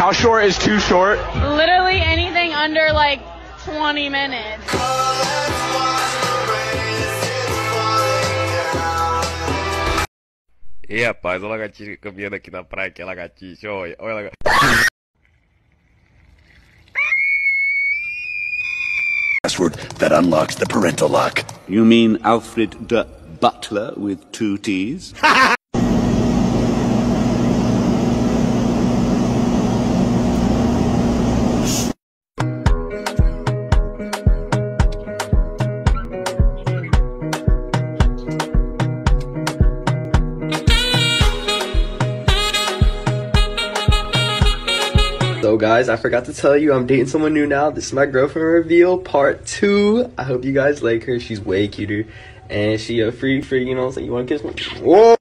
How short is too short? Literally anything under like 20 minutes. E rapaz, olha a lagartixa caminhando aqui na praia, que é lagartixa, olha, olha a lagartixa. Password that unlocks the parental lock. You mean Alfred de Butler with two T's? So guys, I forgot to tell you I'm dating someone new now. This is my girlfriend reveal part two. I hope you guys like her. She's way cuter. And she a free free, you know what You wanna kiss me? Whoa!